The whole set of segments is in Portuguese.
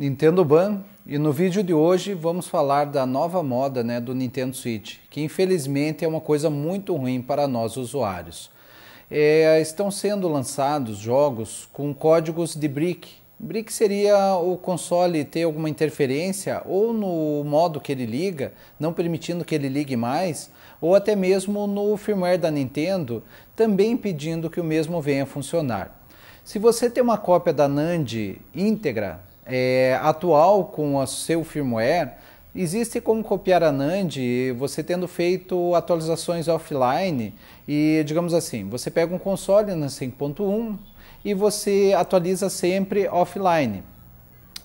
Nintendo Ban e no vídeo de hoje vamos falar da nova moda né, do Nintendo Switch, que infelizmente é uma coisa muito ruim para nós usuários. É, estão sendo lançados jogos com códigos de brick. Brick seria o console ter alguma interferência ou no modo que ele liga, não permitindo que ele ligue mais, ou até mesmo no firmware da Nintendo, também impedindo que o mesmo venha a funcionar. Se você tem uma cópia da NAND íntegra, é, atual com o seu firmware, existe como copiar a NAND você tendo feito atualizações offline e, digamos assim, você pega um console na 5.1 e você atualiza sempre offline.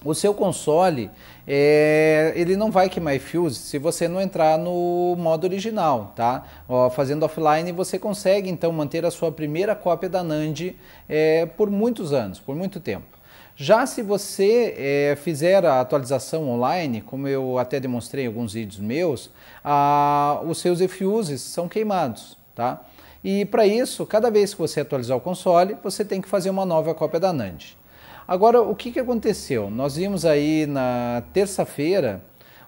O seu console, é, ele não vai queimar fuse se você não entrar no modo original, tá? Ó, fazendo offline, você consegue então manter a sua primeira cópia da NAND é, por muitos anos, por muito tempo. Já se você é, fizer a atualização online, como eu até demonstrei em alguns vídeos meus, a, os seus efuses são queimados, tá? E para isso, cada vez que você atualizar o console, você tem que fazer uma nova cópia da NAND. Agora, o que, que aconteceu? Nós vimos aí na terça-feira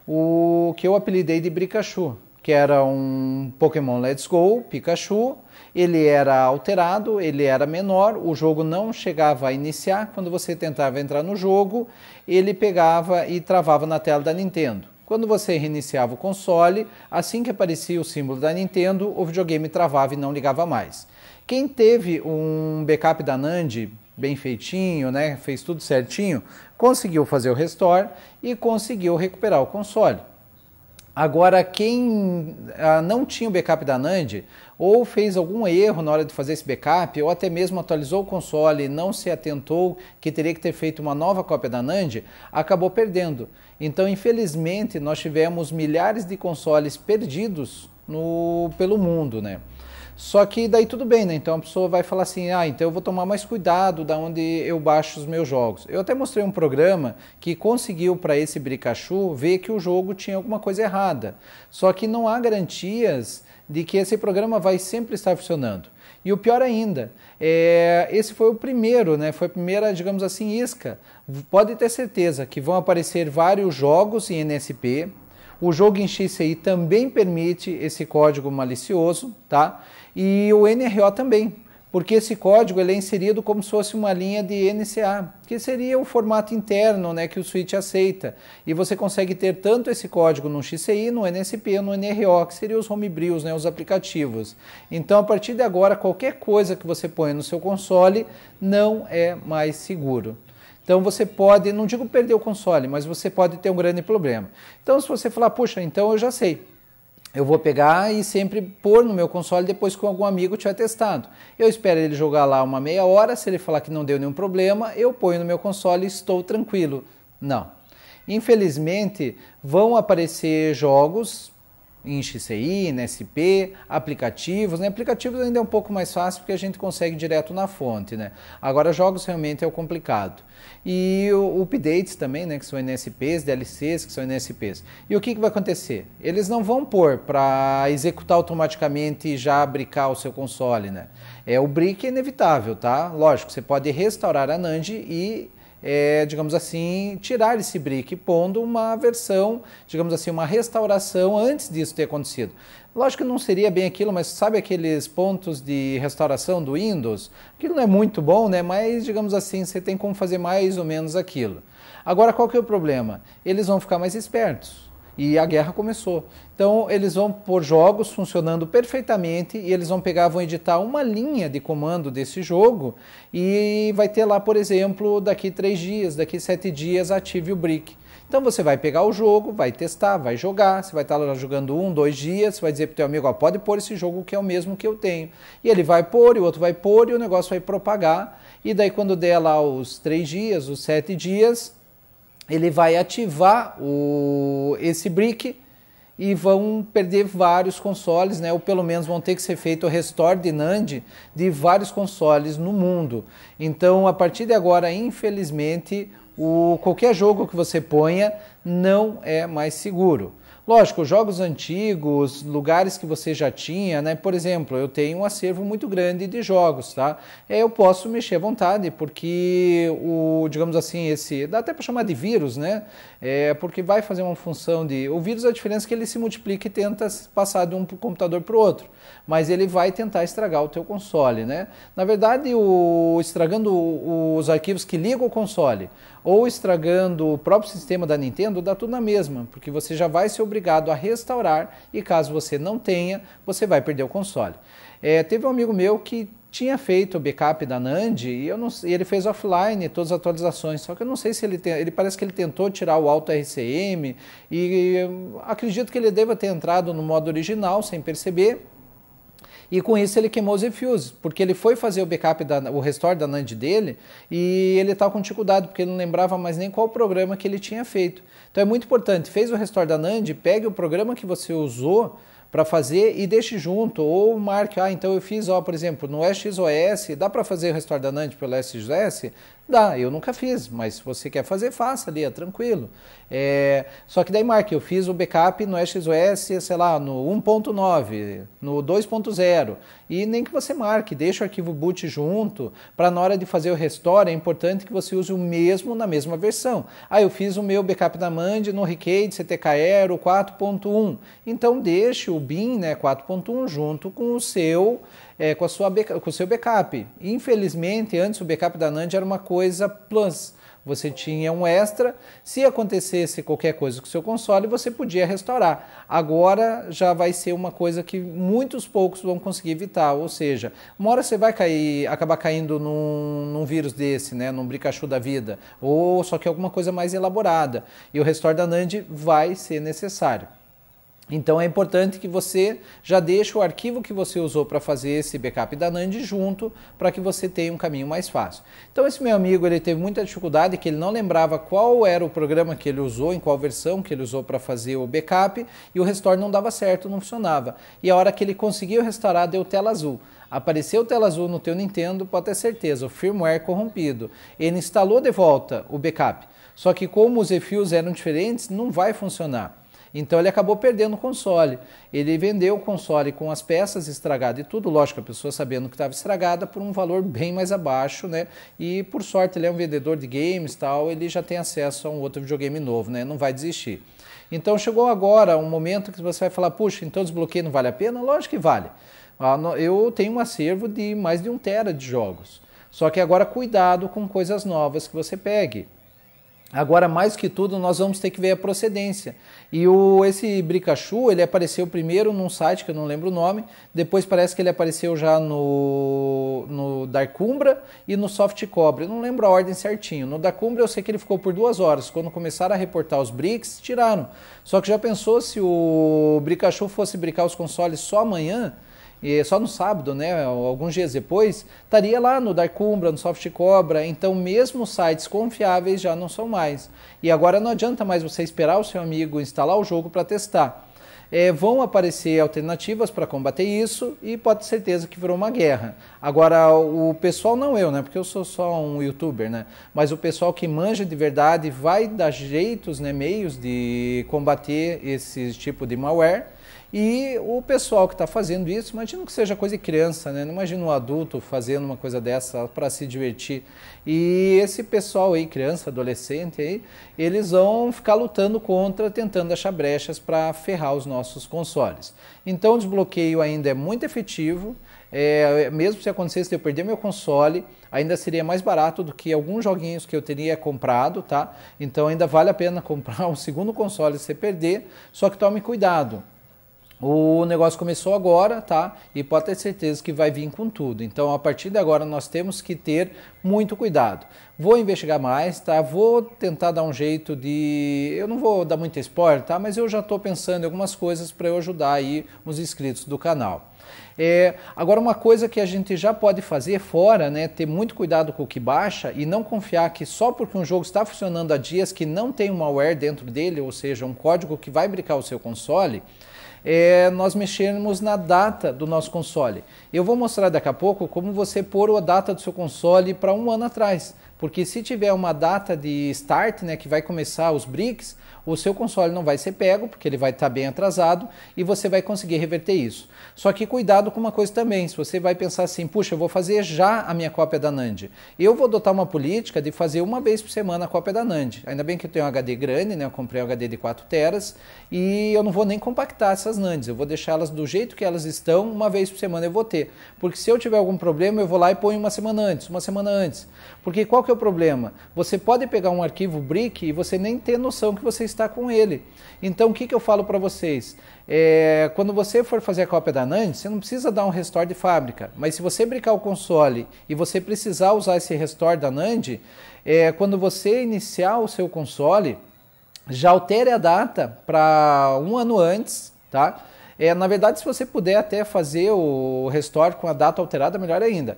o que eu apelidei de Pikachu, que era um Pokémon Let's Go, Pikachu, ele era alterado, ele era menor, o jogo não chegava a iniciar. Quando você tentava entrar no jogo, ele pegava e travava na tela da Nintendo. Quando você reiniciava o console, assim que aparecia o símbolo da Nintendo, o videogame travava e não ligava mais. Quem teve um backup da NAND bem feitinho, né, fez tudo certinho, conseguiu fazer o restore e conseguiu recuperar o console. Agora, quem ah, não tinha o backup da NAND ou fez algum erro na hora de fazer esse backup, ou até mesmo atualizou o console e não se atentou que teria que ter feito uma nova cópia da NAND, acabou perdendo. Então, infelizmente, nós tivemos milhares de consoles perdidos no, pelo mundo, né? Só que daí tudo bem, né? Então a pessoa vai falar assim: ah, então eu vou tomar mais cuidado da onde eu baixo os meus jogos. Eu até mostrei um programa que conseguiu para esse Bricachu ver que o jogo tinha alguma coisa errada. Só que não há garantias de que esse programa vai sempre estar funcionando. E o pior ainda, é, esse foi o primeiro, né? Foi a primeira, digamos assim, isca. Pode ter certeza que vão aparecer vários jogos em NSP. O jogo em XCI também permite esse código malicioso, tá? e o NRO também, porque esse código ele é inserido como se fosse uma linha de NCA, que seria o formato interno né, que o switch aceita. E você consegue ter tanto esse código no XCI, no NSP, no NRO, que seriam os homebrews, né, os aplicativos. Então, a partir de agora, qualquer coisa que você põe no seu console não é mais seguro. Então você pode, não digo perder o console, mas você pode ter um grande problema. Então, se você falar, puxa, então eu já sei eu vou pegar e sempre pôr no meu console depois que algum amigo tiver testado. Eu espero ele jogar lá uma meia hora, se ele falar que não deu nenhum problema, eu ponho no meu console e estou tranquilo. Não. Infelizmente, vão aparecer jogos em XCI, NSP, aplicativos. Né? Aplicativos ainda é um pouco mais fácil porque a gente consegue direto na fonte. Né? Agora, jogos realmente é o complicado. E o, updates também, né, que são NSPs, DLCs, que são NSPs. E o que, que vai acontecer? Eles não vão pôr para executar automaticamente e já bricar o seu console. Né? É, o brick é inevitável, tá? Lógico, você pode restaurar a NAND e é, digamos assim, tirar esse brick, pondo uma versão, digamos assim, uma restauração antes disso ter acontecido. Lógico que não seria bem aquilo, mas sabe aqueles pontos de restauração do Windows? Aquilo não é muito bom, né? Mas, digamos assim, você tem como fazer mais ou menos aquilo. Agora, qual que é o problema? Eles vão ficar mais espertos e a guerra começou. Então eles vão pôr jogos funcionando perfeitamente e eles vão pegar, vão editar uma linha de comando desse jogo e vai ter lá, por exemplo, daqui três dias, daqui sete dias, ative o brick. Então você vai pegar o jogo, vai testar, vai jogar, você vai estar lá jogando um, dois dias, você vai dizer para o teu amigo, ó, pode pôr esse jogo que é o mesmo que eu tenho. E ele vai pôr, e o outro vai pôr, e o negócio vai propagar. E daí quando der lá os três dias, os sete dias, ele vai ativar o, esse brick e vão perder vários consoles, né? ou pelo menos vão ter que ser feito o restore de NAND de vários consoles no mundo. Então, a partir de agora, infelizmente, o, qualquer jogo que você ponha não é mais seguro. Lógico, jogos antigos, lugares que você já tinha, né? Por exemplo, eu tenho um acervo muito grande de jogos, tá? É, eu posso mexer à vontade, porque o, digamos assim, esse, dá até para chamar de vírus, né? É, porque vai fazer uma função de, o vírus a diferença é que ele se multiplica e tenta passar de um computador para o outro, mas ele vai tentar estragar o teu console, né? Na verdade, o estragando os arquivos que ligam o console ou estragando o próprio sistema da Nintendo, dá tudo na mesma, porque você já vai ser obrigado a restaurar e caso você não tenha, você vai perder o console. É, teve um amigo meu que tinha feito o backup da NAND e, eu não, e ele fez offline todas as atualizações, só que eu não sei se ele tem, ele parece que ele tentou tirar o Auto RCM e acredito que ele deva ter entrado no modo original sem perceber e com isso ele queimou os refuses, porque ele foi fazer o backup, da, o restore da NAND dele e ele estava com dificuldade, porque ele não lembrava mais nem qual programa que ele tinha feito. Então é muito importante, fez o restore da NAND, pegue o programa que você usou para fazer e deixe junto, ou marque, ah, então eu fiz, ó, por exemplo, no SXOS, dá para fazer o restore da NAND pelo SXOS? Dá, eu nunca fiz, mas se você quer fazer, faça ali, é tranquilo. É, só que daí marque, eu fiz o backup no SXOS, sei lá, no 1.9, no 2.0, e nem que você marque, deixa o arquivo boot junto, para na hora de fazer o restore, é importante que você use o mesmo na mesma versão. Ah, eu fiz o meu backup da Mand no Recade CTK Aero 4.1, então deixe o BIM né, 4.1 junto com o seu é, com, a sua, com o seu backup. Infelizmente, antes o backup da NAND era uma coisa plus. Você tinha um extra, se acontecesse qualquer coisa com o seu console, você podia restaurar. Agora já vai ser uma coisa que muitos poucos vão conseguir evitar, ou seja, uma hora você vai cair, acabar caindo num, num vírus desse, né, num bricachu da vida, ou só que alguma coisa mais elaborada, e o restore da NAND vai ser necessário. Então é importante que você já deixe o arquivo que você usou para fazer esse backup da NAND junto para que você tenha um caminho mais fácil. Então esse meu amigo ele teve muita dificuldade que ele não lembrava qual era o programa que ele usou, em qual versão que ele usou para fazer o backup e o restore não dava certo, não funcionava. E a hora que ele conseguiu restaurar deu tela azul. Apareceu tela azul no teu Nintendo, pode ter certeza, o firmware corrompido. Ele instalou de volta o backup. Só que como os refills eram diferentes, não vai funcionar. Então ele acabou perdendo o console. Ele vendeu o console com as peças estragadas e tudo, lógico, a pessoa sabendo que estava estragada por um valor bem mais abaixo, né? E por sorte ele é um vendedor de games tal, ele já tem acesso a um outro videogame novo, né? Não vai desistir. Então chegou agora um momento que você vai falar, puxa, então desbloqueio não vale a pena? Lógico que vale. Ah, eu tenho um acervo de mais de um tera de jogos. Só que agora cuidado com coisas novas que você pegue. Agora, mais que tudo, nós vamos ter que ver a procedência. E o, esse Bricachu, ele apareceu primeiro num site que eu não lembro o nome, depois parece que ele apareceu já no, no Darkumbra e no Soft Cobra. Eu não lembro a ordem certinho. No Darkumbra eu sei que ele ficou por duas horas. Quando começaram a reportar os bricks, tiraram. Só que já pensou se o Bricachu fosse bricar os consoles só amanhã? E só no sábado, né, alguns dias depois, estaria lá no Darkumbra, no Soft Cobra. Então, mesmo sites confiáveis já não são mais. E agora não adianta mais você esperar o seu amigo instalar o jogo para testar. É, vão aparecer alternativas para combater isso e pode ter certeza que virou uma guerra. Agora, o pessoal, não eu, né? Porque eu sou só um youtuber, né? Mas o pessoal que manja de verdade vai dar jeitos, né? Meios de combater esse tipo de malware e o pessoal que está fazendo isso, imagino que seja coisa de criança, né? Não imagino um adulto fazendo uma coisa dessa para se divertir. E esse pessoal aí, criança, adolescente aí, eles vão ficar lutando contra, tentando achar brechas para ferrar os nossos consoles. Então o desbloqueio ainda é muito efetivo. É, mesmo se acontecesse eu perder meu console, ainda seria mais barato do que alguns joguinhos que eu teria comprado, tá? Então ainda vale a pena comprar um segundo console se perder, só que tome cuidado o negócio começou agora, tá? E pode ter certeza que vai vir com tudo. Então, a partir de agora, nós temos que ter muito cuidado. Vou investigar mais, tá? Vou tentar dar um jeito de. Eu não vou dar muito spoiler, tá? Mas eu já estou pensando em algumas coisas para eu ajudar aí os inscritos do canal. É, agora, uma coisa que a gente já pode fazer fora, né, ter muito cuidado com o que baixa e não confiar que só porque um jogo está funcionando há dias que não tem um malware dentro dele, ou seja, um código que vai brincar o seu console, é nós mexermos na data do nosso console. Eu vou mostrar daqui a pouco como você pôr a data do seu console para um ano atrás, Porque se tiver uma data de start, né, que vai começar os BRICS, o seu console não vai ser pego, porque ele vai estar bem atrasado, e você vai conseguir reverter isso. Só que cuidado com uma coisa também, se você vai pensar assim, puxa, eu vou fazer já a minha cópia da NAND. Eu vou adotar uma política de fazer uma vez por semana a cópia da NAND. Ainda bem que eu tenho um HD grande, né, eu comprei um HD de 4 teras, e eu não vou nem compactar essas NANDs, eu vou deixá-las do jeito que elas estão, uma vez por semana eu vou ter. Porque se eu tiver algum problema, eu vou lá e ponho uma semana antes, uma semana antes. Porque qual que é o problema? Você pode pegar um arquivo BRIC e você nem ter noção que você está com ele. Então, o que, que eu falo para vocês? É, quando você for fazer a cópia da NAND, você não precisa dar um restore de fábrica, mas se você brincar o console e você precisar usar esse restore da NAND, é, quando você iniciar o seu console, já altere a data para um ano antes, tá? É, na verdade, se você puder até fazer o restore com a data alterada, melhor ainda.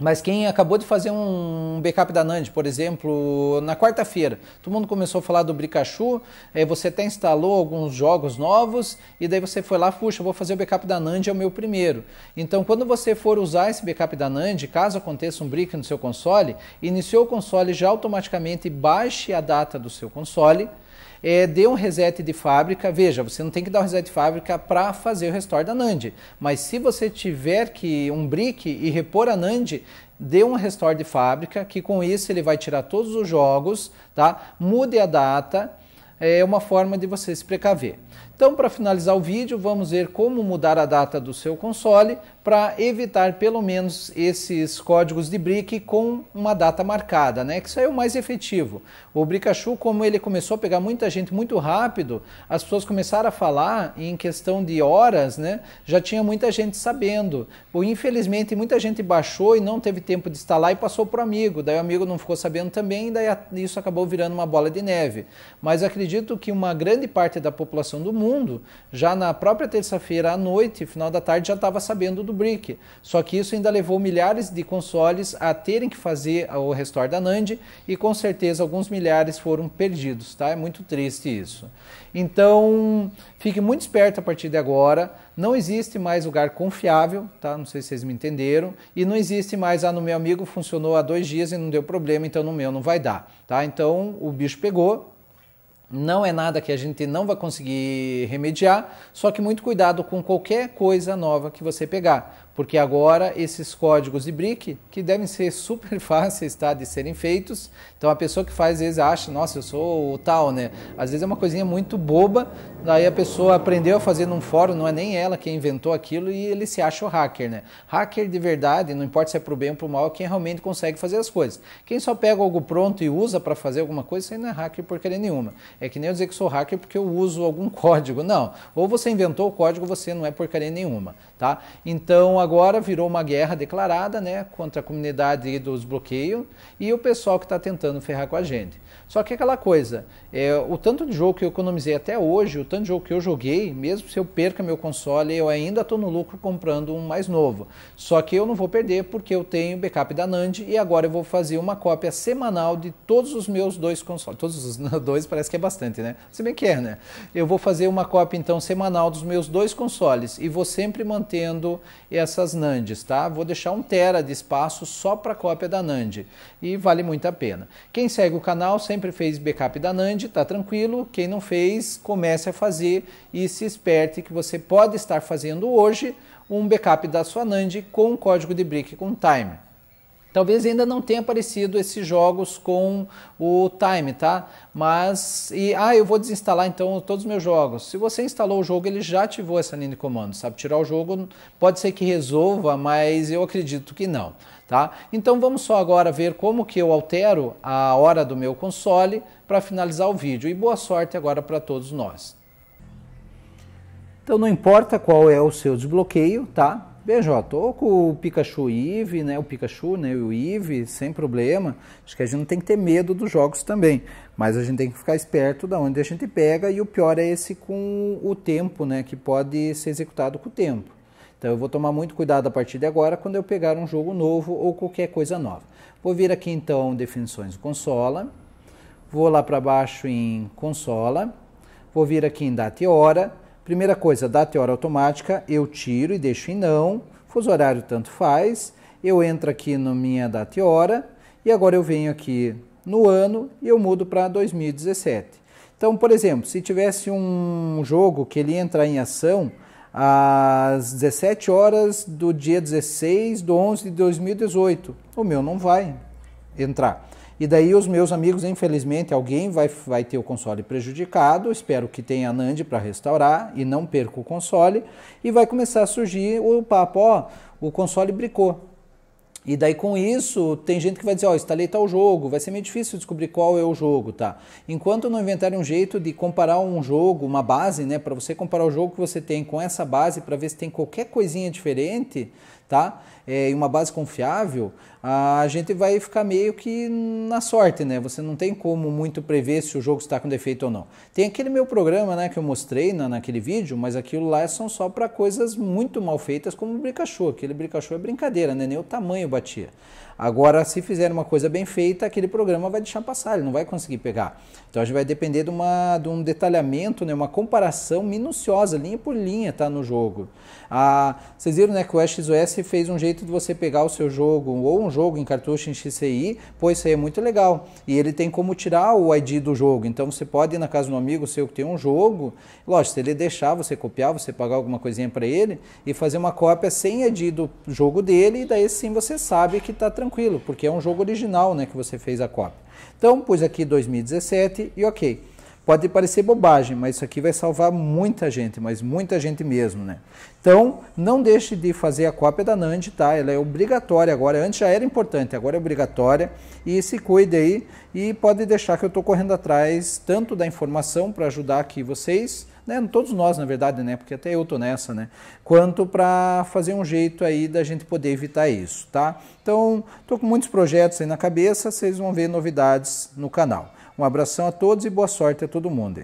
Mas quem acabou de fazer um backup da NAND, por exemplo, na quarta-feira, todo mundo começou a falar do Bricachu, é, você até instalou alguns jogos novos e daí você foi lá, puxa, vou fazer o backup da NAND, é o meu primeiro. Então, quando você for usar esse backup da NAND, caso aconteça um brick no seu console, iniciou o console, já automaticamente baixe a data do seu console, é, dê um reset de fábrica. Veja, você não tem que dar um reset de fábrica para fazer o restore da NAND, mas se você tiver que um brick e repor a NAND, dê um restore de fábrica, que com isso ele vai tirar todos os jogos, tá? Mude a data, é uma forma de você se precaver. Então, para finalizar o vídeo, vamos ver como mudar a data do seu console para evitar pelo menos esses códigos de brick com uma data marcada, né? Que isso é o mais efetivo. O Bricachu, como ele começou a pegar muita gente muito rápido, as pessoas começaram a falar em questão de horas, né? Já tinha muita gente sabendo. Infelizmente, muita gente baixou e não teve tempo de instalar e passou para o amigo. Daí o amigo não ficou sabendo também, e daí isso acabou virando uma bola de neve. Mas acredito que uma grande parte da população do mundo mundo, já na própria terça-feira à noite, final da tarde, já estava sabendo do brick. Só que isso ainda levou milhares de consoles a terem que fazer o restore da NAND e com certeza alguns milhares foram perdidos, tá? É muito triste isso. Então, fique muito esperto a partir de agora. Não existe mais lugar confiável, tá? Não sei se vocês me entenderam. E não existe mais, ah, no meu amigo funcionou há dois dias e não deu problema, então no meu não vai dar, tá? Então, o bicho pegou, não é nada que a gente não vai conseguir remediar, só que muito cuidado com qualquer coisa nova que você pegar porque agora esses códigos de brick, que devem ser super fáceis tá, de serem feitos, então a pessoa que faz às vezes acha, nossa, eu sou o tal, né? Às vezes é uma coisinha muito boba, daí a pessoa aprendeu a fazer num fórum, não é nem ela quem inventou aquilo e ele se acha o hacker, né? Hacker de verdade, não importa se é pro bem ou pro mal, é quem realmente consegue fazer as coisas. Quem só pega algo pronto e usa para fazer alguma coisa, isso aí não é hacker porcaria nenhuma. É que nem eu dizer que sou hacker porque eu uso algum código. Não, ou você inventou o código, você não é porcaria nenhuma, tá? Então, agora virou uma guerra declarada né, contra a comunidade dos bloqueios e o pessoal que está tentando ferrar com a gente. Só que aquela coisa, é, o tanto de jogo que eu economizei até hoje, o tanto de jogo que eu joguei, mesmo se eu perca meu console, eu ainda estou no lucro comprando um mais novo. Só que eu não vou perder porque eu tenho backup da NAND e agora eu vou fazer uma cópia semanal de todos os meus dois consoles. Todos os dois parece que é bastante, né? Se bem que é, né? Eu vou fazer uma cópia então semanal dos meus dois consoles e vou sempre mantendo essas NANDs, tá? Vou deixar um tera de espaço só para cópia da NAND e vale muito a pena. Quem segue o canal sempre fez backup da NAND, tá tranquilo. Quem não fez, comece a fazer e se esperte que você pode estar fazendo hoje um backup da sua NAND com código de brick com timer. Talvez ainda não tenha aparecido esses jogos com o time, tá? Mas, e, ah, eu vou desinstalar então todos os meus jogos. Se você instalou o jogo, ele já ativou essa linha de comando, sabe? Tirar o jogo pode ser que resolva, mas eu acredito que não, tá? Então vamos só agora ver como que eu altero a hora do meu console para finalizar o vídeo. E boa sorte agora para todos nós. Então não importa qual é o seu desbloqueio, tá? BJ, tô com o Pikachu Eve, né? O Pikachu, né? O Eve, sem problema. Acho que a gente não tem que ter medo dos jogos também. Mas a gente tem que ficar esperto da onde a gente pega. E o pior é esse com o tempo, né? Que pode ser executado com o tempo. Então eu vou tomar muito cuidado a partir de agora quando eu pegar um jogo novo ou qualquer coisa nova. Vou vir aqui então definições consola. Vou lá para baixo em consola. Vou vir aqui em data e hora Primeira coisa, data e hora automática, eu tiro e deixo em não. Fuso horário tanto faz. Eu entro aqui no minha data e hora e agora eu venho aqui no ano e eu mudo para 2017. Então, por exemplo, se tivesse um jogo que ele entra em ação às 17 horas do dia 16 de 11 de 2018, o meu não vai entrar. E daí os meus amigos, infelizmente, alguém vai, vai ter o console prejudicado, espero que tenha a NAND para restaurar e não perca o console, e vai começar a surgir o papo, ó, o console bricou. E daí com isso, tem gente que vai dizer, ó, oh, instalei tal jogo, vai ser meio difícil descobrir qual é o jogo, tá? Enquanto não inventarem um jeito de comparar um jogo, uma base, né, para você comparar o jogo que você tem com essa base para ver se tem qualquer coisinha diferente, tá? É, uma base confiável, a gente vai ficar meio que na sorte, né? Você não tem como muito prever se o jogo está com defeito ou não. Tem aquele meu programa, né, que eu mostrei na, naquele vídeo, mas aquilo lá são só para coisas muito mal feitas, como o Bricachô. Aquele Bricachô é brincadeira, né? Nem o tamanho batia. Agora, se fizer uma coisa bem feita, aquele programa vai deixar passar, ele não vai conseguir pegar. Então a gente vai depender de, uma, de um detalhamento, né, uma comparação minuciosa, linha por linha, tá, no jogo. Ah, vocês viram né, que o SXOS fez um jeito de você pegar o seu jogo, ou um jogo em cartucho em XCI, pô, isso aí é muito legal. E ele tem como tirar o ID do jogo. Então você pode ir na casa de um amigo seu que tem um jogo, lógico, se ele deixar você copiar, você pagar alguma coisinha para ele, e fazer uma cópia sem ID do jogo dele, e daí sim você sabe que está tranquilo, porque é um jogo original né, que você fez a cópia. Então, pus aqui 2017 e ok. Pode parecer bobagem, mas isso aqui vai salvar muita gente, mas muita gente mesmo, né? Então, não deixe de fazer a cópia da NAND, tá? Ela é obrigatória agora, antes já era importante, agora é obrigatória. E se cuide aí e pode deixar que eu estou correndo atrás tanto da informação para ajudar aqui vocês, né? Todos nós, na verdade, né? Porque até eu estou nessa, né? Quanto para fazer um jeito aí da gente poder evitar isso, tá? Então, estou com muitos projetos aí na cabeça, vocês vão ver novidades no canal. Um abração a todos e boa sorte a todo mundo.